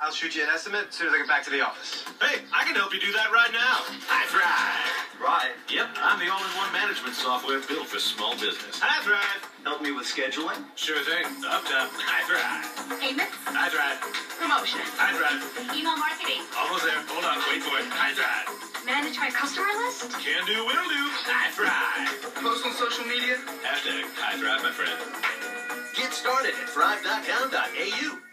I'll shoot you an estimate as soon as I get back to the office. Hey, I can help you do that right now. Hi Thryv. Right. Yep, I'm the all-in-one management software built for small business. I Thrive. Help me with scheduling? Sure thing. Up top. I Thrive. Payments, I Thrive. promotion, I Thrive. email marketing, Almost there. Hold on. Wait for it. I Thrive. manage my customer list. Can do, will do. I Thrive. Post on social media? Hashtag I Thrive, my friend. Get started at thryv.com.au.